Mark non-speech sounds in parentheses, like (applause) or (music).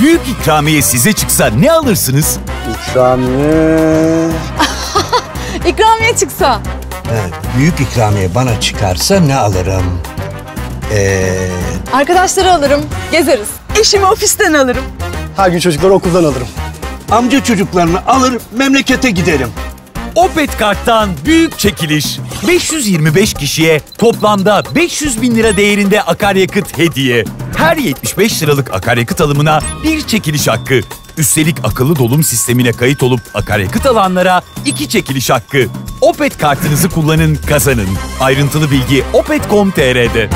büyük ikramiye size çıksa ne alırsınız? İkramiye. (laughs) İkramiye çıksa. Evet, büyük ikramiye bana çıkarsa ne alırım? Ee, Arkadaşları alırım, gezeriz. Eşimi ofisten alırım. Her gün çocukları okuldan alırım. amca çocuklarını alır memlekete giderim. Opet Kart'tan büyük çekiliş. 525 kişiye toplamda 500 bin lira değerinde akaryakıt hediye. Her 75 liralık akaryakıt alımına bir çekiliş hakkı. Üstelik akıllı dolum sistemine kayıt olup akaryakıt alanlara iki çekiliş hakkı. Opet kartınızı kullanın, kazanın. Ayrıntılı bilgi opet.com.tr'de.